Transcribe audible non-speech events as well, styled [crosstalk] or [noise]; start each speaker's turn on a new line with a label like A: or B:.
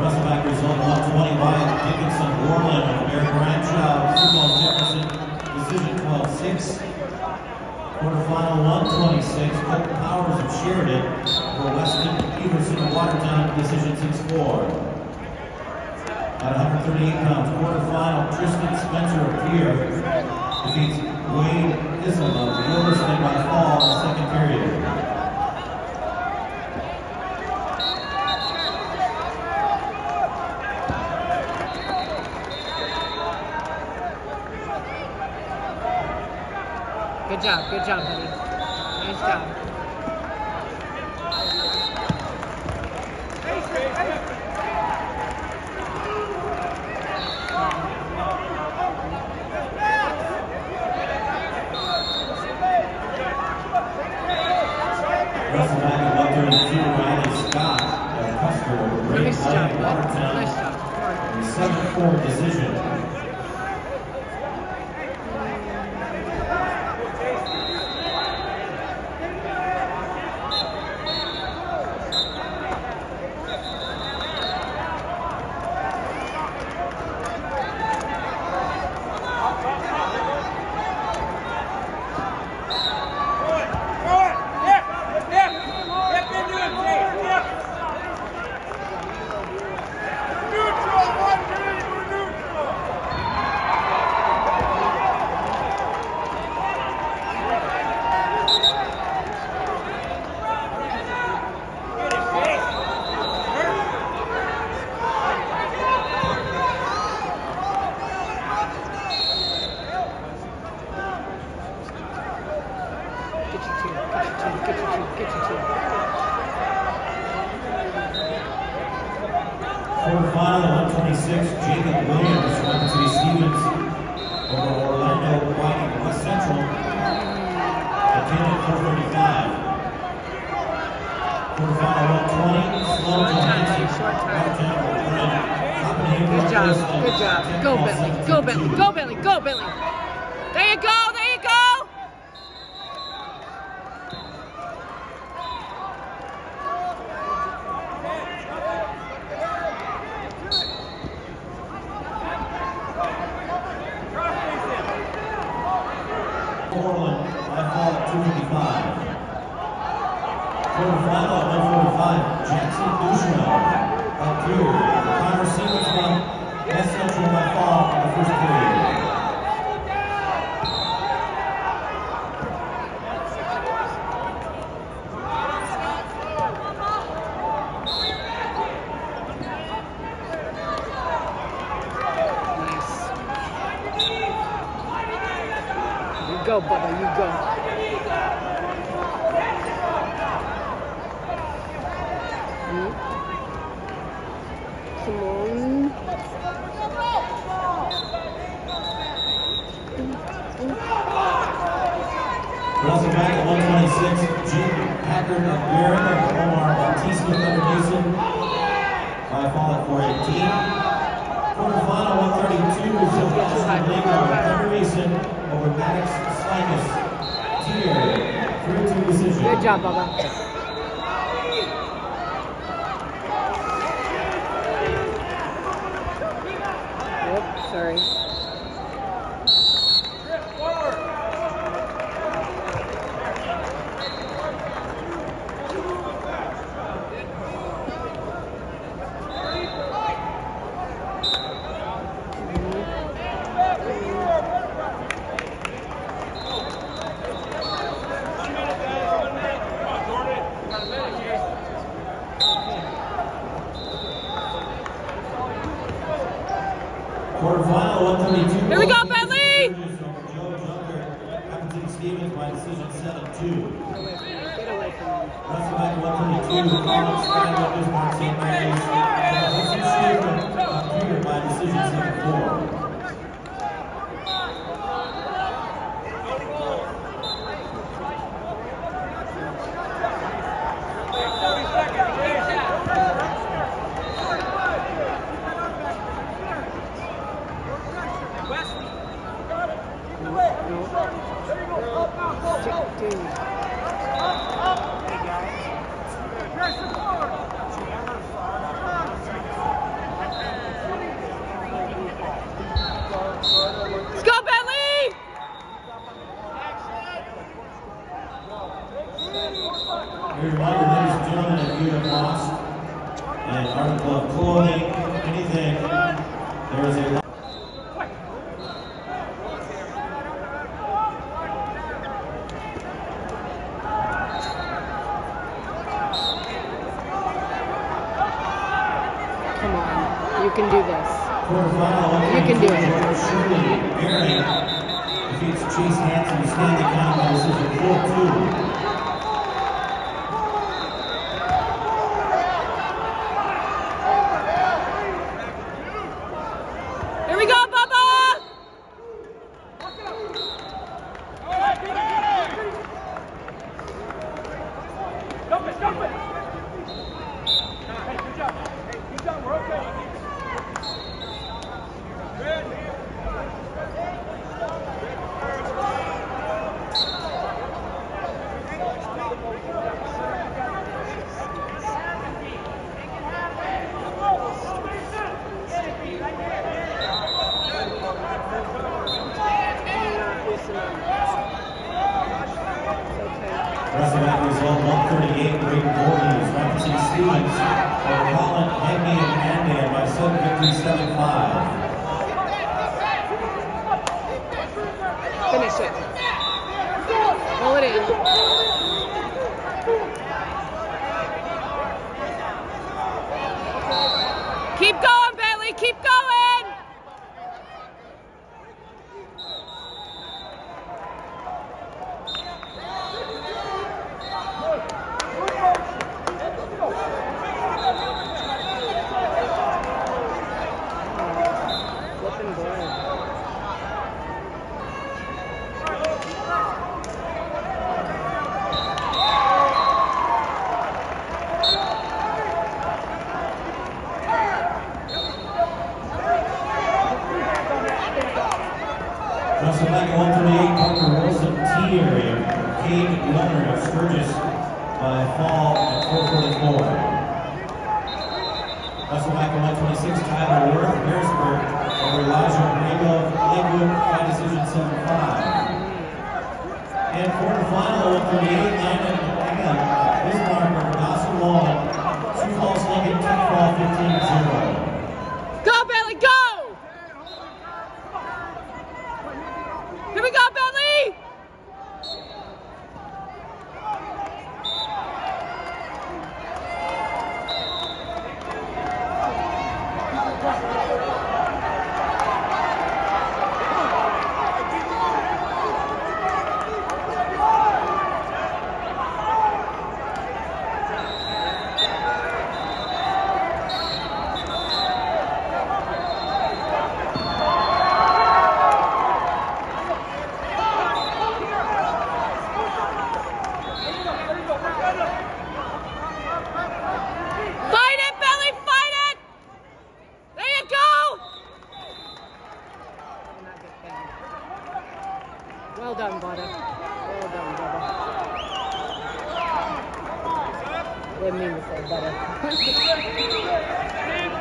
A: Wrestleback result 120 Wyatt Dickinson Orland and Bear Bradshaw, Football Jefferson, decision 12-6. Quarterfinal 126, Colton Powers of Sheridan for Weston Peterson of Watertown, decision 6-4. At 138 pounds, quarterfinal, Tristan Spencer of Pierre defeats Wade Islam of Williston by fall in the second period.
B: Good job, good job, buddy. Nice job.
A: Wrestle back at 132, Riley Scott of Custer over Great
B: Nice job, bud. Nice job. Come on.
A: in 7-4 decision.
B: Get your two, get your two, get your two, get your two.
A: Quarterfinal 126, Jacob Williams, Rapid City Stevens over Orlando Whiting, West Central. Attended 435. Quarterfinal 120, Sloan
B: Short time,
A: Johansson,
B: buddy, short time.
A: Watertown, Oregon, Copenhagen,
B: Good job, good job. Go Bentley, go Bentley, go Bentley, go Bentley. There you go, there you go.
A: Portland by fall at 255. Quarterfinal at 145, Jackson Dushman up here. Connor Siemensman, West Central by fall in the first period.
B: Go, Bubba, you go. Mm. Come on.
A: Russell back at 126, Jim Packard of and Omar Bautista of Mason by fall at 418. Quarterfinal 132 is Joe Austin Laker of Mason over Maddox Slikus. Tier 3-2 decision.
B: Good job, Bubba. Whoop, sorry.
A: Quarterfinal 132.
B: Here we go, Bentley!
A: Stevens by decision 7-2.
B: Get away from me. Get away from me.
A: Wrestling back 132, Colin Skywalker, Bismarck St. Mary's, and Hudson Shaver up here by decision 7-4.
B: Stick, dude.
A: an article of clothing, anything. There is a
B: Come on. You can do this.
A: quarterfinal.
B: You can do it.
A: Defeats Chase Hansen, Stanley County by decision 4-2.
B: Here we go, Bubba!
C: Dump it, dump it! Hey, good job. Hey, good job, we're okay.
B: Loosen up. It's
A: that result, 138, Braden Voorhees, Robinson Stevens, over Colin Hagney and by sub victory 7-5.
B: Finish it. Pull it in.
A: At 138, Parker Wilson, Tea Area, Cade Leonard of Sturgis by fall at 444. Wrestle back at 126, Tyler Worth, Harrisburg, over Elijah Borrego, Lakewood by decision 7-5. And quarterfinal, 138, Landon, again, Bismarck Dawson Long, Sioux Falls Lincoln, 10 fall, 15-0.
B: Go, Bailey, go! Here we go, Bailey! Fight it, Bailey, fight it! There you go! Well done, Butter. Well done, Bubba. Didn't mean to say butter. [laughs]